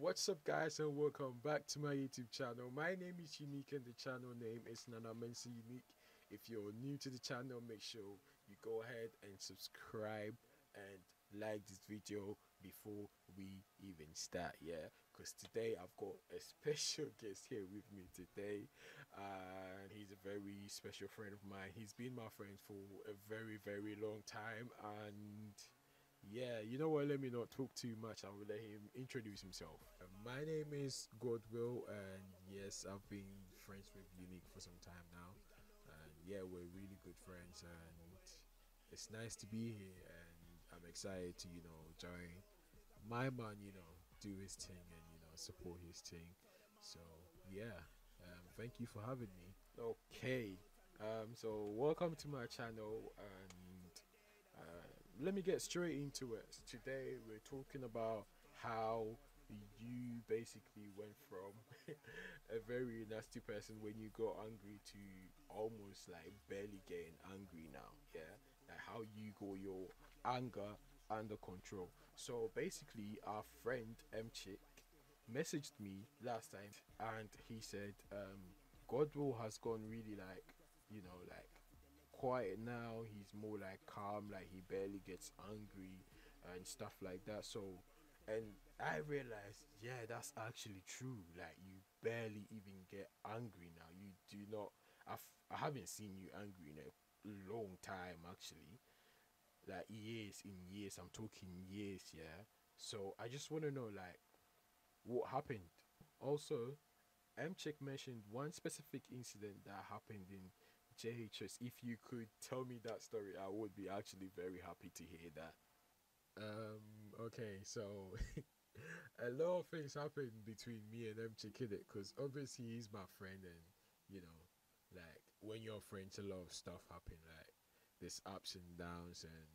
What's up, guys, and welcome back to my YouTube channel. My name is Unique, and the channel name is Nana Mensah Unique. If you're new to the channel, make sure you go ahead and subscribe and like this video before we even start. Yeah, because today I've got a special guest here with me today, and he's a very special friend of mine. He's been my friend for a very, very long time, and yeah, you know what? Let me not talk too much. I will let him introduce himself. Uh, my name is Godwill, and yes, I've been friends with Unique for some time now. And yeah, we're really good friends, and it's nice to be here. And I'm excited to, you know, join my man, you know, do his thing and, you know, support his thing. So yeah, um, thank you for having me. Okay, um, so welcome to my channel, and let me get straight into it. Today we're talking about how you basically went from a very nasty person when you got angry to almost like barely getting angry now. Yeah, like how you got your anger under control. So basically, our friend M Chick messaged me last time and he said um, Godwill has gone really like you know like quiet now. He's more like calm, like he barely gets angry and stuff like that. So, and I realized, yeah, that's actually true. Like you barely even get angry now. You do not. I've, I haven't seen you angry in a long time, actually. Like years in years. I'm talking years, yeah. So I just want to know, like, what happened. Also, M Chick mentioned one specific incident that happened in JHS, if you could tell me that story, I would be actually very happy to hear that. Um, okay, so a lot of things happened between me and M Chicken because obviously he's my friend, and you know, like when you're friends, a lot of stuff happen, like there's ups and downs, and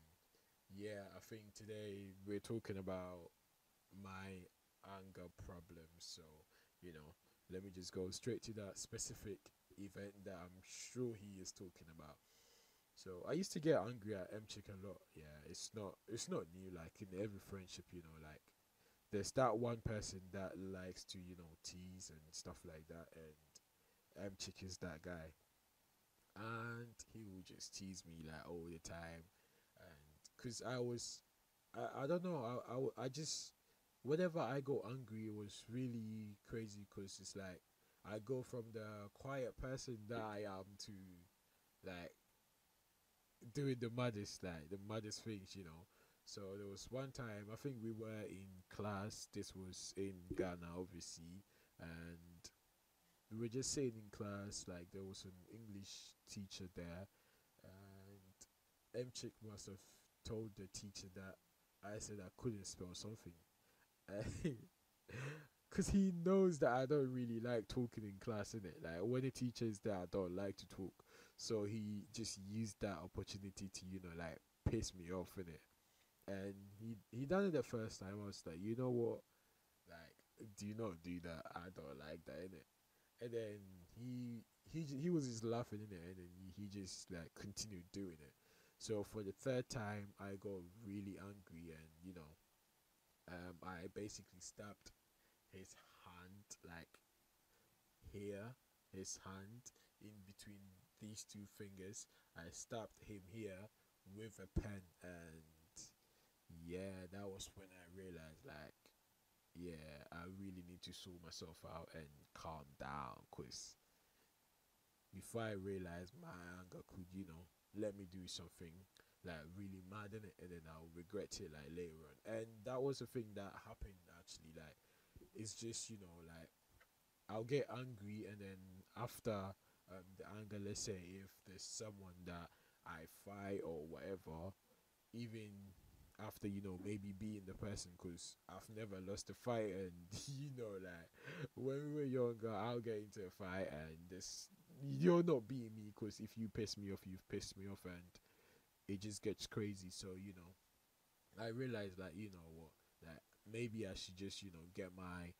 yeah, I think today we're talking about my anger problems, so you know, let me just go straight to that specific event that I'm sure he is talking about. So I used to get angry at M Chick a lot. Yeah, it's not it's not new. Like in every friendship, you know, like there's that one person that likes to you know tease and stuff like that, and M Chick is that guy, and he will just tease me like all the time, and because I was, I I don't know, I I I just whenever I go angry, it was really crazy because it's like I go from the quiet person that I am to like doing the maddest like the maddest things, you know. So there was one time I think we were in class. This was in Ghana, obviously, and we were just sitting in class. Like there was an English teacher there, and M chick must have told the teacher that I said I couldn't spell something. because he knows that I don't really like talking in class, in it. Like when the teacher is there, I don't like to talk. So he just used that opportunity to, you know, like piss me off in it. And he he done it the first time. I was like, you know what, like, do you not do that? I don't like that in it. And then he he he was just laughing in it, and then he, he just like continued doing it. So for the third time, I got really angry, and you know, um, I basically stabbed his hand like here his hand in between these two fingers. I stabbed him here with a pen and yeah that was when i realized like yeah i really need to sort myself out and calm down because before i realized my anger could you know let me do something like really mad in it and then i'll regret it like later on. And that was the thing that happened actually like it's just you know like I'll get angry and then after um, the anger, let's say if there's someone that I fight or whatever, even after you know maybe being the person because I've never lost a fight and you know like when we were younger I'll get into a fight and this you're not beating me because if you piss me off you've pissed me off and it just gets crazy. So you know I realized that you know what maybe I should just you know get my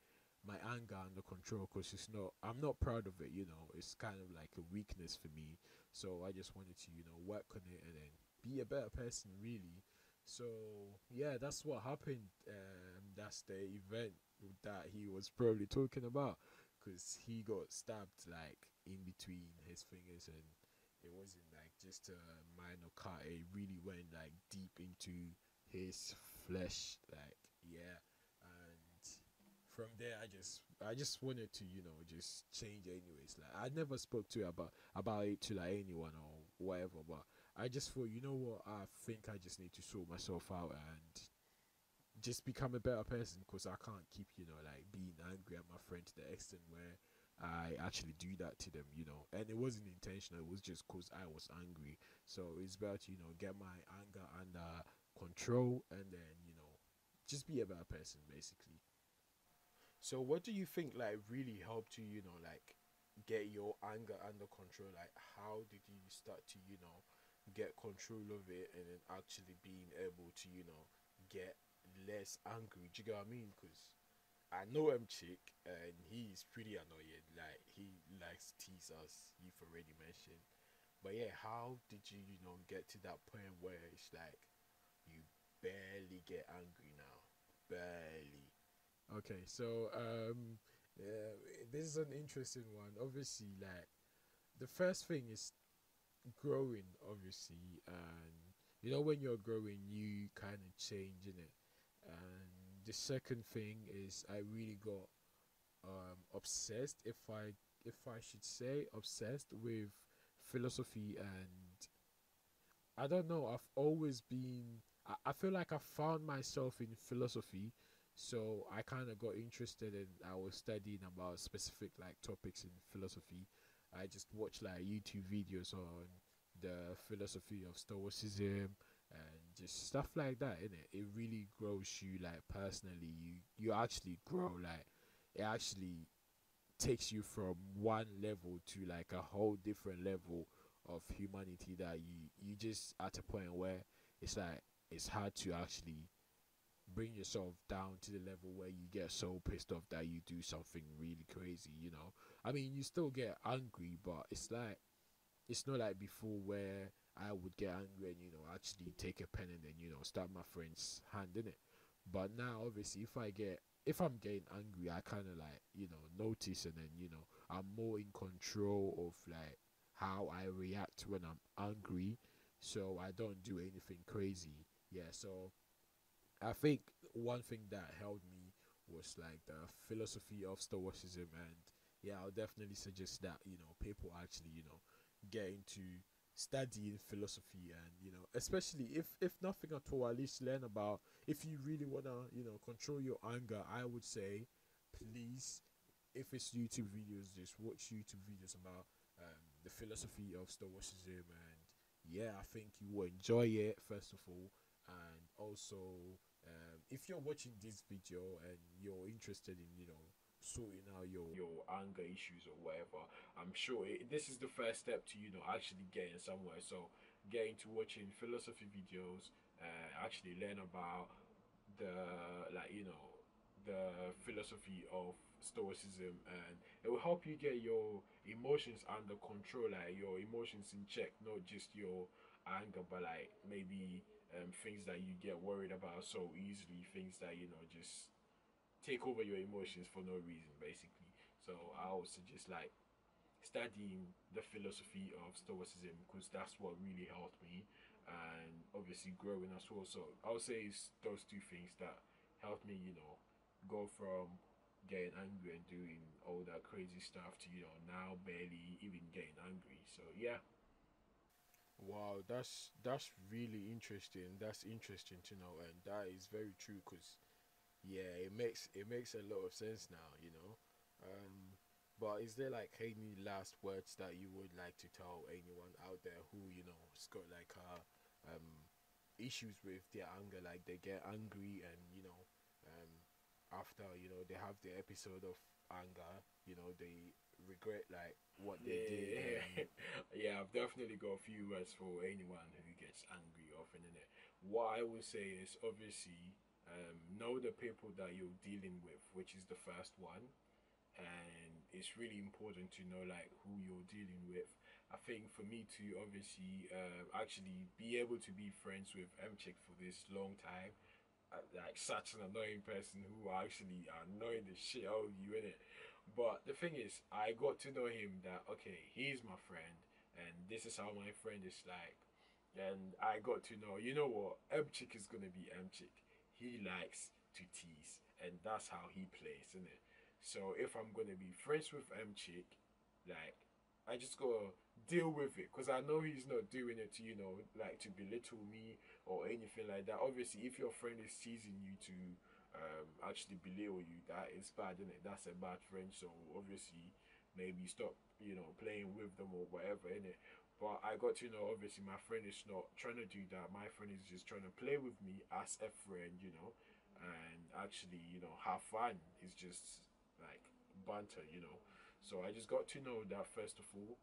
my anger under control because it's not I'm not proud of it you know. It's kind of like a weakness for me. So I just wanted to you know work on it and then be a better person really. So yeah that's what happened um, that's the event that he was probably talking about because he got stabbed like in between his fingers and it wasn't like just a minor cut. It really went like deep into his flesh like yeah and from there i just i just wanted to you know just change anyways like i never spoke to about about it to like anyone or whatever but i just thought you know what i think i just need to sort myself out and just become a better person because i can't keep you know like being angry at my friend to the extent where I actually do that to them, you know, and it wasn't intentional. It was just cause I was angry. So it's about you know get my anger under control, and then just be a better person, basically. So what do you think like really helped you, you know, like get your anger under control? Like how did you start to, you know, get control of it, and then actually being able to, you know, get less angry? Do you get what I mean? Because I know M Chick and he's pretty annoying. Like he likes tease us. You've already mentioned. But yeah, how did you, you know, get to that point where it's like you barely get angry? Barely. Okay, so um yeah, this is an interesting one. Obviously, like the first thing is growing, obviously, and you know when you're growing, you kind of change in it, and the second thing is I really got um, obsessed, if I if I should say, obsessed with philosophy and I don't know. I've always been. I, feel like I found myself in philosophy, so I kind of got interested and I was studying about specific like topics in philosophy. I just watched like YouTube videos on the philosophy of Stoicism and just stuff like that in it it really grows you like personally you you actually grow like it actually takes you from one level to like a whole different level of humanity that you you just at a point where it's like it's hard to actually bring yourself down to the level where you get so pissed off that you do something really crazy you know i mean you still get angry but it's like it's not like before where I would get angry and you know actually take a pen and then you know stab my friend's hand in it. But now obviously if I get if I'm getting angry I kinda like, you know, notice and then, you know, I'm more in control of like how I react when I'm angry so I don't do anything crazy. Yeah, so I think one thing that helped me was like the philosophy of stoicism and yeah, I'll definitely suggest that, you know, people actually, you know, get into studying philosophy and you know especially if if nothing at all at least learn about if you really want to you know control your anger i would say please if it's youtube videos just watch youtube videos about um, the philosophy of stoicism and yeah i think you will enjoy it first of all and also um, if you're watching this video and you're interested in you know sorting out your your anger issues or whatever i'm sure it, this is the first step to you know actually getting somewhere. So getting to watching philosophy videos uh, actually learn about the like you know the philosophy of stoicism. And it will help you get your emotions under control like your emotions in check not just your anger but like maybe um, things that you get worried about so easily things that you know just take over your emotions for no reason, basically. So I would suggest like studying the philosophy of Stoicism because that's what really helped me, and obviously growing as well. So I would say it's those two things that helped me, you know, go from getting angry and doing all that crazy stuff to you know now barely even getting angry. So yeah. Wow, that's that's really interesting. That's interesting to know, and that is very true because yeah, it makes it makes a lot of sense now, you know. Um, but is there like any last words that you would like to tell anyone out there who you know has got like uh, um, issues with their anger, like they get angry and you know um, after you know they have the episode of anger, you know they regret like what they yeah, did. Yeah. yeah, I've definitely got a few words for anyone who gets angry often in it. What I would say is obviously um, know the people that you're dealing with, which is the first one, and it's really important to know like who you're dealing with. I think for me to obviously uh, actually be able to be friends with M Chick for this long time, uh, like such an annoying person who actually annoying the shit out of you in it. But the thing is, I got to know him that okay, he's my friend, and this is how my friend is like. And I got to know, you know what, M Chick is gonna be M Chick. He likes to tease, and that's how he plays, isn't it? So if I'm gonna be friends with M Chick, like I just gotta deal with it because I know he's not doing it to you know like to belittle me or anything like that. Obviously, if your friend is teasing you to um, actually belittle you, that is bad, isn't it? That's a bad friend. So obviously, maybe stop you know playing with them or whatever, in it. But I got to know obviously my friend is not trying to do that. My friend is just trying to play with me as a friend, you know, and actually you know have fun. It's just like banter, you know. So I just got to know that first of all,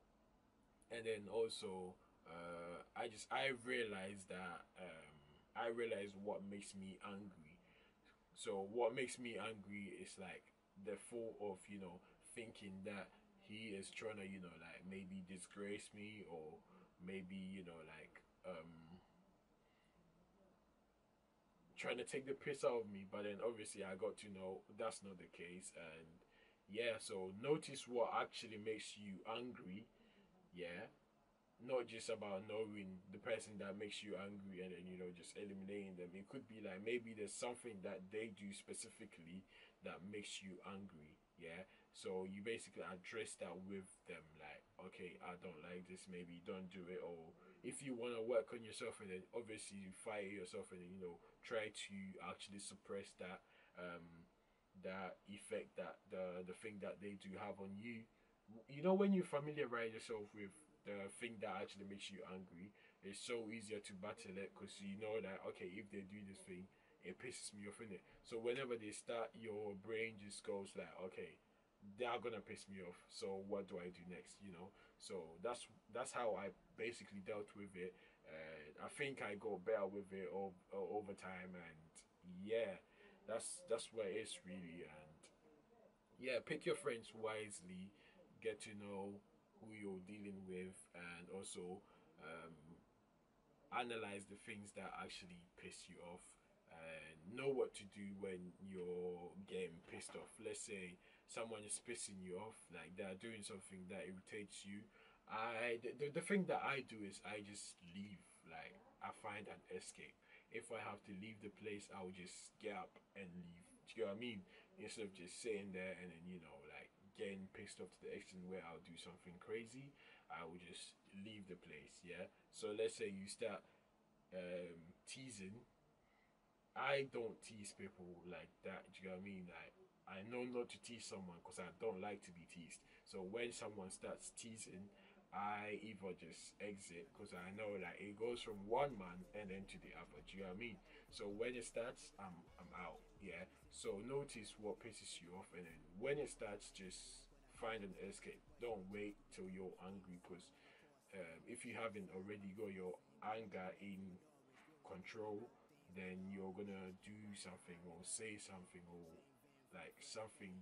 and then also uh, I just I realized that um, I realized what makes me angry. So what makes me angry is like the thought of you know thinking that he is trying to you know like maybe disgrace me or maybe you know like um trying to take the piss out of me. But then obviously i got to know that's not the case. And yeah so notice what actually makes you angry. Yeah not just about knowing the person that makes you angry and then you know just eliminating them. It could be like maybe there's something that they do specifically that makes you angry yeah? So you basically address that with them like okay i don't like this maybe don't do it or if you want to work on yourself and then obviously you fire yourself and then you know try to actually suppress that um that effect that the the thing that they do have on you. You know when you familiarize yourself with the thing that actually makes you angry. It's so easier to battle it because you know that okay if they do this thing it pisses me off in it so whenever they start your brain just goes like okay they are gonna piss me off. So what do i do next you know? So that's that's how i basically dealt with it. And i think i got better with it over, over time. And yeah that's that's where it is really. And yeah pick your friends wisely. Get to know who you're dealing with and also um, analyze the things that actually piss you off and know what to do when you're getting pissed off. Let's say someone is pissing you off like they're doing something that irritates you. I the, the thing that i do is i just leave like i find an escape. If i have to leave the place i'll just get up and leave. Do you know what i mean? Instead of just sitting there and then you know getting pissed off to the extent where I'll do something crazy, I will just leave the place. Yeah. So let's say you start um, teasing. I don't tease people like that. Do you know what I mean? Like I know not to tease someone because I don't like to be teased. So when someone starts teasing, I either just exit because I know that it goes from one man and then to the other. Do you know what I mean? So when it starts, I'm I'm out. Yeah. So notice what pisses you off, and then when it starts, just find an escape. Don't wait till you're angry, because um, if you haven't already got your anger in control, then you're gonna do something or say something or like something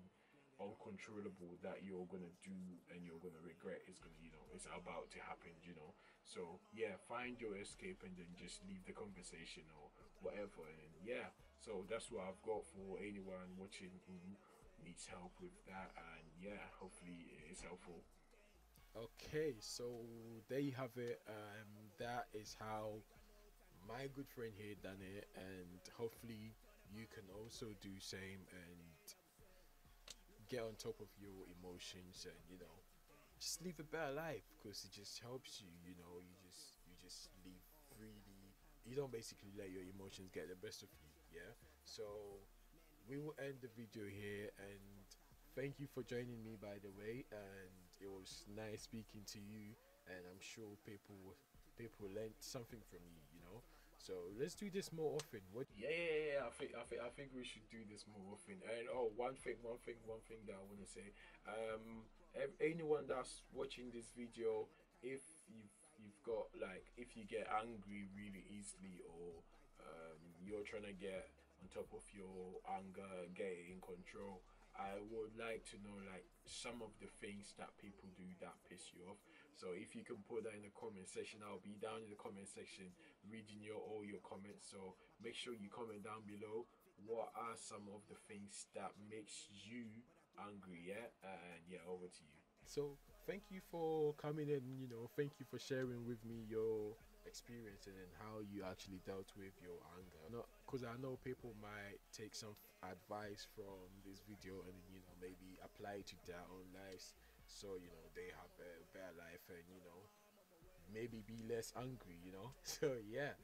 uncontrollable that you're gonna do and you're gonna regret it's gonna you know it's about to happen you know so yeah find your escape and then just leave the conversation or whatever and yeah so that's what I've got for anyone watching who needs help with that, and yeah, hopefully it is helpful. Okay, so there you have it. Um, that is how my good friend here done it, and hopefully you can also do same and get on top of your emotions and you know just live a better life because it just helps you you know you just you just live freely you don't basically let your emotions get the best of you yeah? So we will end the video here and thank you for joining me by the way and it was nice speaking to you and i'm sure people people learned something from you you know? So let's do this more often. What yeah, yeah, yeah i think i think i think we should do this more often. And oh one thing one thing one thing that i want to say um anyone that's watching this video if you've you've got like if you get angry really easily or um, you're trying to get on top of your anger, get in control. I would like to know like some of the things that people do that piss you off. So if you can put that in the comment section, I'll be down in the comment section reading your all your comments. So make sure you comment down below. What are some of the things that makes you angry? Yeah, and yeah, over to you. So thank you for coming in. You know, thank you for sharing with me your experience and how you actually dealt with your anger. Because I know people might take some advice from this video and you know maybe apply it to their own lives, so you know they have a better life and you know maybe be less angry. You know, so yeah.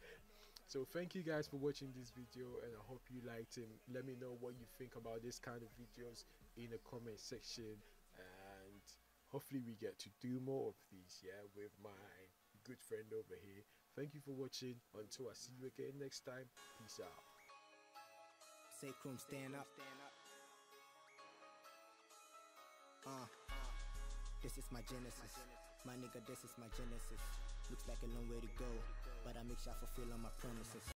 So thank you guys for watching this video and I hope you liked it. Let me know what you think about this kind of videos in the comment section and hopefully we get to do more of these yeah with my good friend over here. Thank you for watching. Until i see you again next time peace out. Sacrum stand up. Uh this is my genesis. My nigga this is my genesis. Looks like a long way to go but i make sure i fulfill all my promises